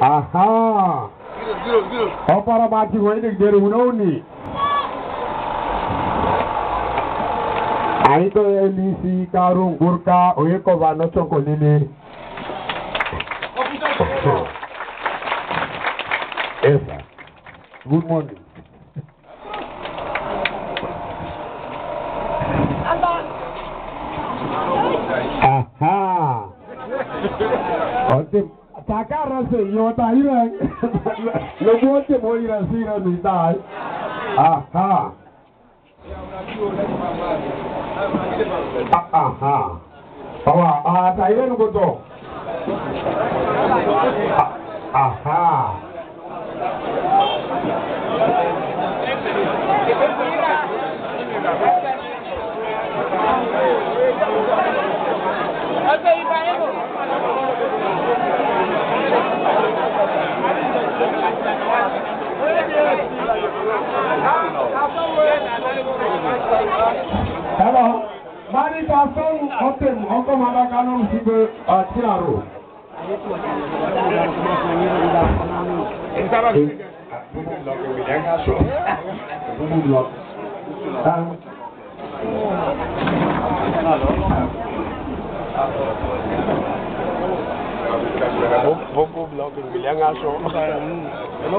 Aha. Opara bati wani dik deru unauni. Ani to LDC karung gurka oye ko vano choko nini. Esa. Good morning. Aha. Awesome takarase yota ire logote mo ire sire mi dai aha aha awa ata ire nuko aha Hello. Marita sọ́run ọ̀tẹ̀ ọkọ̀ máa bá kaná sí pé ọtí àrò. Bobo blog, William Ashon.